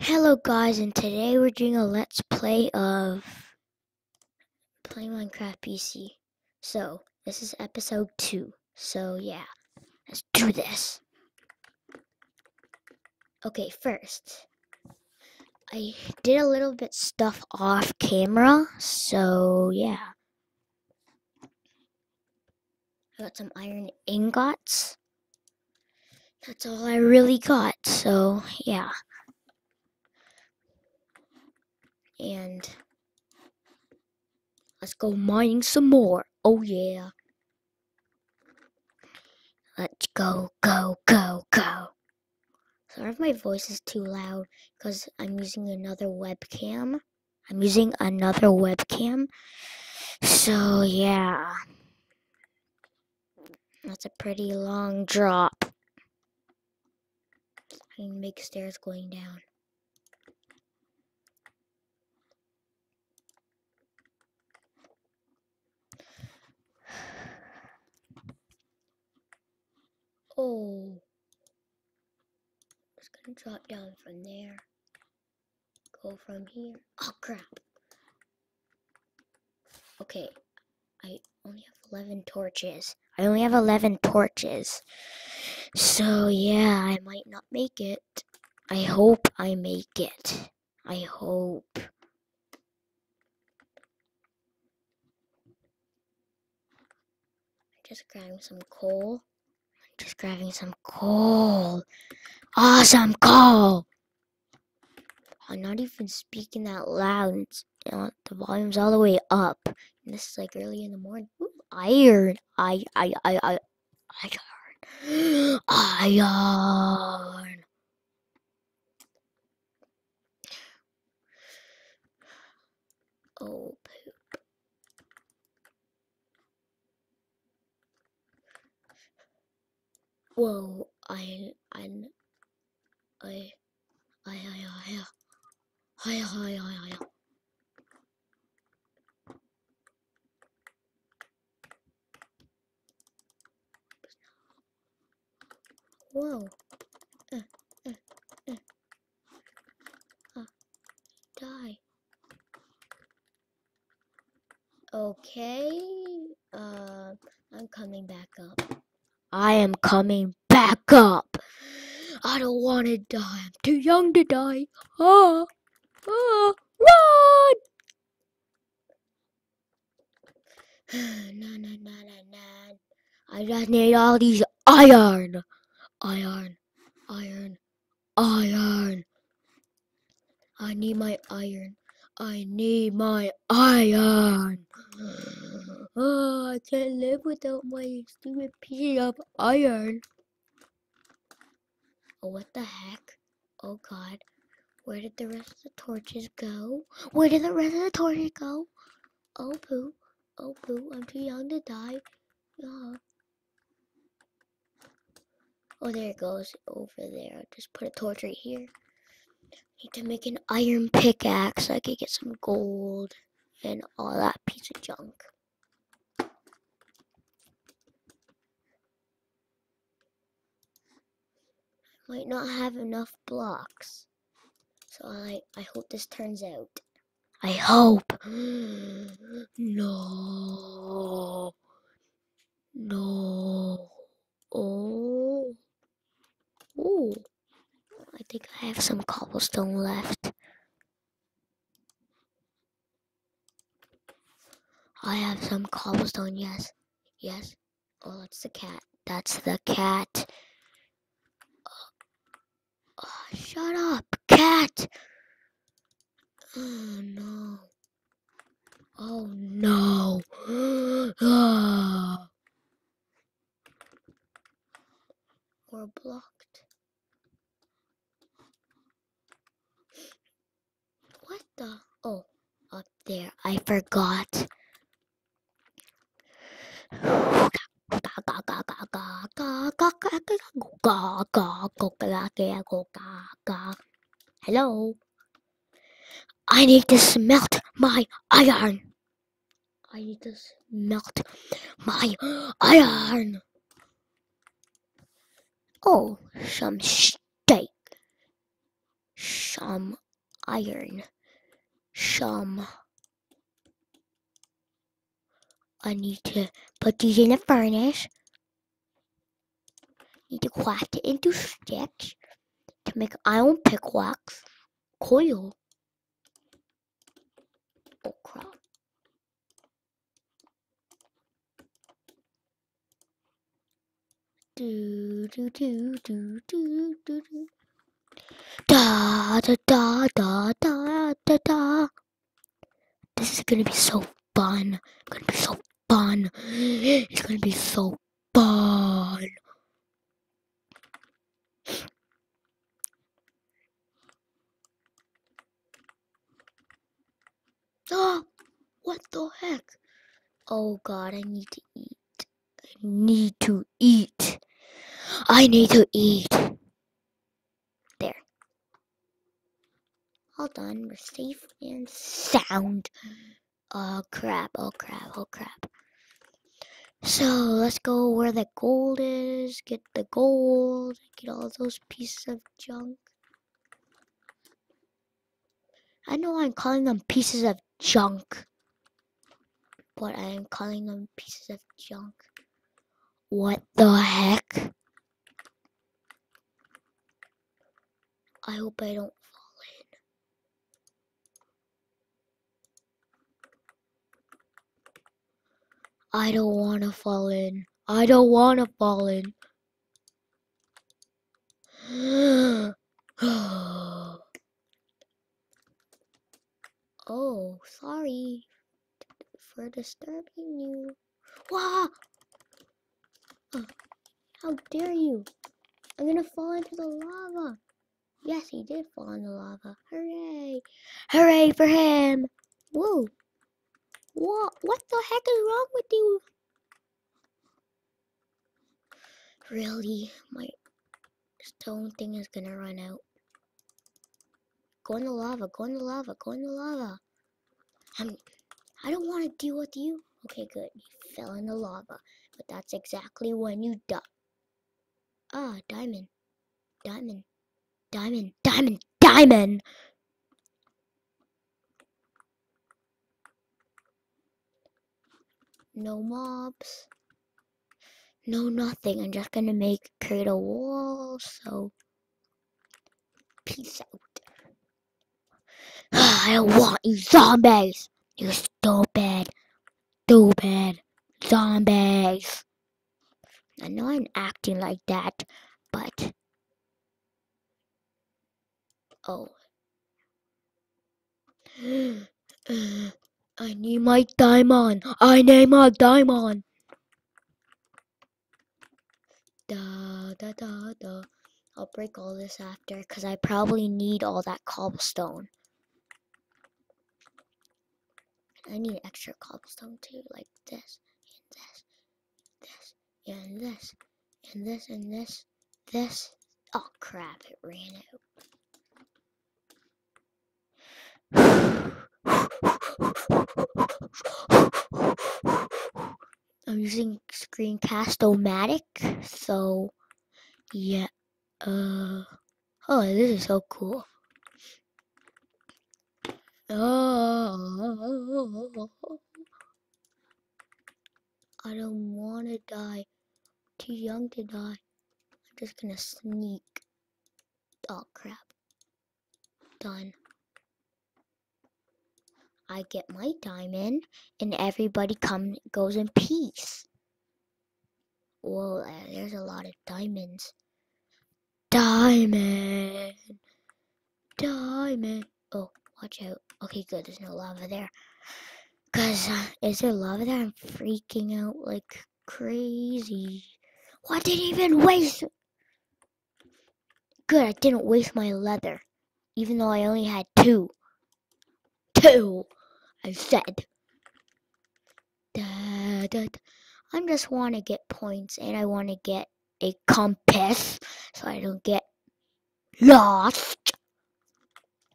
Hello guys, and today we're doing a let's play of playing Minecraft PC. So, this is episode 2. So, yeah, let's do this. Okay, first, I did a little bit stuff off camera, so yeah. I got some iron ingots. That's all I really got, so yeah. And let's go mining some more. Oh yeah. Let's go, go, go, go. Sorry if my voice is too loud because I'm using another webcam. I'm using another webcam. So yeah. That's a pretty long drop. I can make stairs going down. Oh. It's gonna drop down from there. Go from here. Oh crap. Okay. I only have 11 torches. I only have 11 torches. So yeah, I might not make it. I hope I make it. I hope. I just grabbing some coal. Just grabbing some coal. Awesome coal! I'm not even speaking that loud. It's, know, the volume's all the way up. And this is like early in the morning. Ooh, iron. I, I, I, I, iron. Iron. Oh, Whoa, uh, I, I, I, I, I, uh. I, I, I, I, I. Whoa. Uh, uh, uh. Uh, die. Okay. Uh, I'm coming back up. I am coming back up. I don't want to die. I'm too young to die. Ah, ah, run! no, no, no, no, no. I just need all these iron. Iron, iron, iron. I need my iron. I need my iron. Uh, oh, I can't live without my stupid piece of iron. Oh, what the heck? Oh, God. Where did the rest of the torches go? Where did the rest of the torches go? Oh, poo. Oh, poo. I'm too young to die. Oh. Oh, there it goes. Over there. I'll just put a torch right here. Need to make an iron pickaxe so I could get some gold and all that piece of junk. Might not have enough blocks. So I I hope this turns out. I hope. no. No. Oh. Oh. I think I have some cobblestone left. I have some cobblestone, yes. Yes. Oh, that's the cat. That's the cat. Oh, shut up, cat! Oh, no. Oh, no. Ah. We're blocked. What the? Oh, up there. I forgot. Hello. I need to smelt my iron. I need to smelt my iron. Oh, some steak. some iron. Some. I need to put these in the furnace. Need to craft it into sticks to make iron pickaxe. Coil. Oh crap. Do do do do do do do. Da da da da da da da. This is gonna be so fun. It's Gonna be so fun. It's gonna be so fun. Oh, what the heck? Oh god, I need to eat. I need to eat. I need to eat. There. All done. We're safe and sound. Oh crap, oh crap, oh crap. So let's go where the gold is, get the gold, get all those pieces of junk. I know I'm calling them pieces of junk, but I am calling them pieces of junk. What the heck? I hope I don't fall in. I don't want to fall in. I don't want to fall in. oh, sorry for disturbing you. Wah! Oh, how dare you? I'm gonna fall into the lava. Yes, he did fall in the lava. Hooray! Hooray for him! Whoa! What? What the heck is wrong with you? Really? My stone thing is gonna run out. Go in the lava, go in the lava, go in the lava. I'm, I don't want to deal with you. Okay, good. You fell in the lava. But that's exactly when you die. Ah, diamond. Diamond. Diamond. Diamond. Diamond! No mobs. No nothing. I'm just gonna make create a wall, so peace out. I want you zombies! You stupid. Stupid. Zombies. I know I'm acting like that, but oh. I need my diamond. I need my diamond. Da da da da. I'll break all this after because I probably need all that cobblestone. I need extra cobblestone too, like this, and this, this, and this, and this, and this, this. Oh crap, it ran out. I'm using Screencast-O-Matic, so yeah. Uh, oh, this is so cool. I don't want to die. Too young to die. I'm just gonna sneak. Oh crap. Done. I get my diamond, and everybody come goes in peace. Whoa, uh, there's a lot of diamonds. Diamond. Diamond. Oh, watch out. Okay, good. There's no lava there. Cause uh, is there lava there? I'm freaking out like crazy. What did even waste? Good, I didn't waste my leather, even though I only had two. Two. I said. Da, da, da. I just want to get points and I want to get a compass so I don't get lost.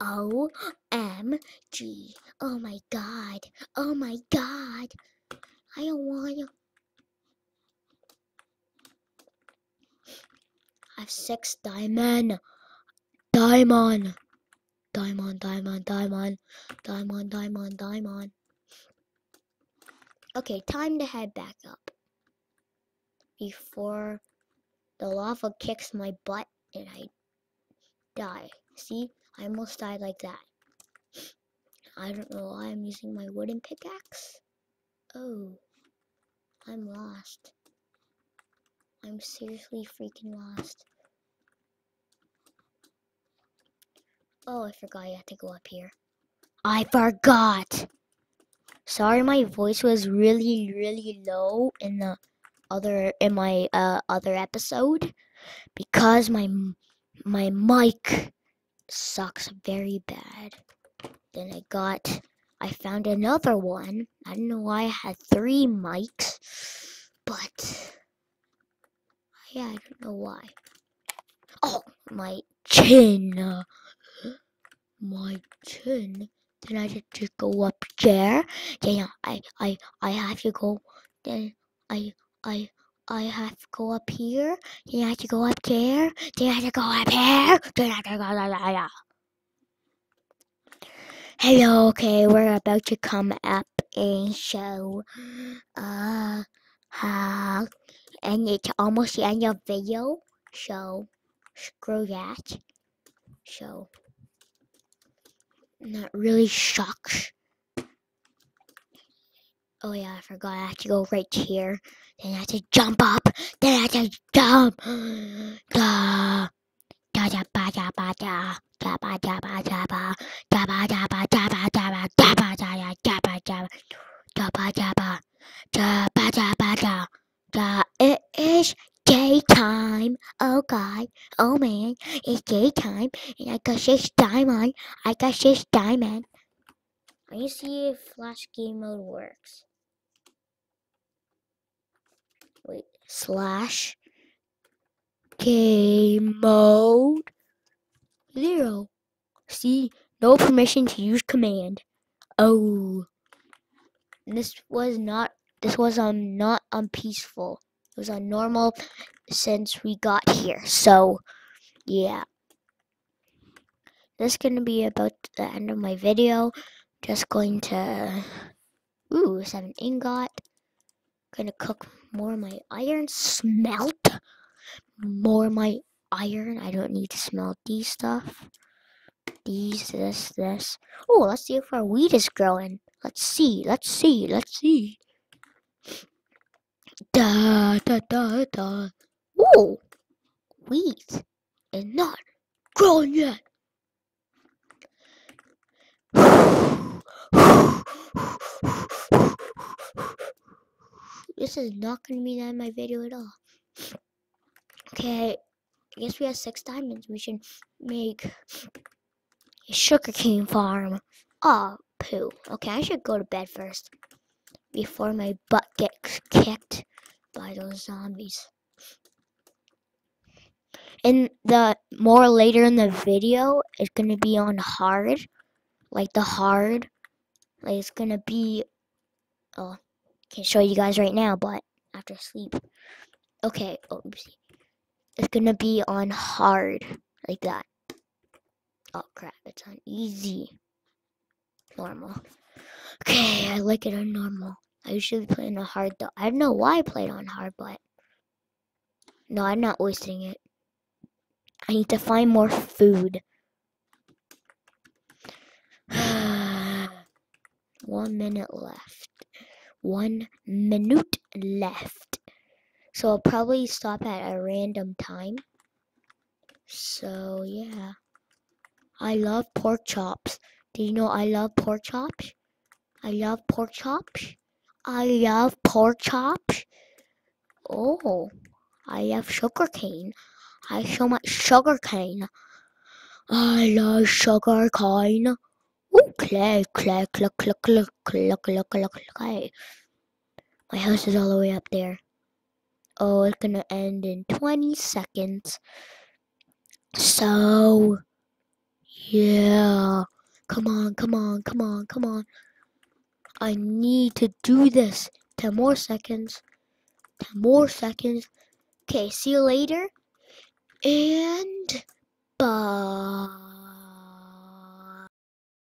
O M G. Oh my god. Oh my god. I don't want to. I have six diamond. Diamond. Diamond, diamond, diamond, diamond, diamond, diamond. Okay, time to head back up. Before the lava kicks my butt and I die. See? I almost died like that. I don't know why I'm using my wooden pickaxe. Oh. I'm lost. I'm seriously freaking lost. Oh, I forgot you have to go up here. I forgot! Sorry my voice was really, really low in the other, in my uh, other episode. Because my, my mic sucks very bad. Then I got I found another one. I don't know why I had three mics, but yeah, I don't know why. Oh, my chin. My chin. Then I just, just go up there. Then I, I, I have to go. Then I, I, I have to go up here. I have to go up there. I have to go up here. I have to go up there. Hello, okay, we're about to come up and show uh how and it's almost the end of video, so screw that. So that really sucks. Oh yeah, I forgot I have to go right here. Then I have to jump up. Then I have to jump. Da da da ba da ba da da ba da ba da ba da ba da ba da ba da ba da ba da ya da ba da ba da ba da ba da ba da ba da da it is daytime. Oh god, oh man, it's daytime and I got this diamond. I got this diamond. Let me see if flash game mode works. Wait, slash game mode zero. See, no permission to use command. Oh, this was not. This was um not unpeaceful. It was on normal since we got here. So, yeah. This is gonna be about the end of my video. Just going to ooh seven ingot. Gonna cook more of my iron smelt. More my iron. I don't need to smelt these stuff. These, this, this. Oh, let's see if our wheat is growing. Let's see, let's see, let's see. Da, da, da, da. Oh, wheat is not growing yet. This is not going to be that in my video at all. Okay, I guess we have six diamonds. We should make a sugarcane farm. Oh, poo. Okay, I should go to bed first before my butt gets kicked by those zombies. And the more later in the video, it's gonna be on hard, like the hard, like it's gonna be. Oh, can't show you guys right now, but after sleep. Okay. Oh, oopsie it's gonna be on hard like that. Oh crap, it's on easy. Normal. Okay, I like it on normal. I usually play on hard though. I don't know why I played on hard, but no, I'm not wasting it. I need to find more food. One minute left. One minute left. So I'll probably stop at a random time. So yeah. I love pork chops. Do you know I love pork chops? I love pork chops. I love pork chops. Oh, I love sugar cane. I so much sugar cane. I love sugar cane. Clay, clay, clay, clay, clay, clay, clay, clay, clay. My house is all the way up there. Oh, it's gonna end in 20 seconds. So, yeah. Come on, come on, come on, come on. I need to do this. 10 more seconds. 10 more seconds. Okay, see you later. And bye.